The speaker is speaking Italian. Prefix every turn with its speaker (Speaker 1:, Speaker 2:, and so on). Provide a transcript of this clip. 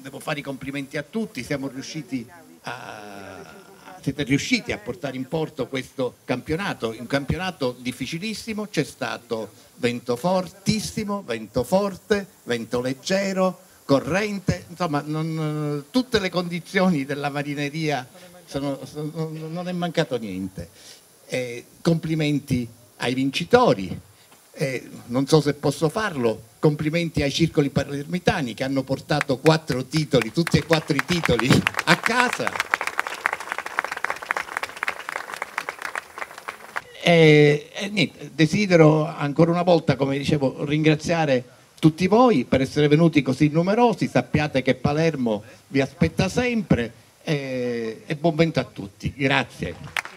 Speaker 1: devo fare i complimenti a tutti, siamo riusciti a, siete riusciti a portare in porto questo campionato, un campionato difficilissimo, c'è stato vento fortissimo, vento forte, vento leggero, corrente, insomma non, tutte le condizioni della marineria sono, sono, non è mancato niente. Eh, complimenti ai vincitori, eh, non so se posso farlo, complimenti ai circoli palermitani che hanno portato quattro titoli, tutti e quattro i titoli a casa. E, e niente, desidero ancora una volta, come dicevo, ringraziare tutti voi per essere venuti così numerosi, sappiate che Palermo vi aspetta sempre e, e buon vento a tutti, grazie.